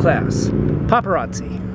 class. Paparazzi.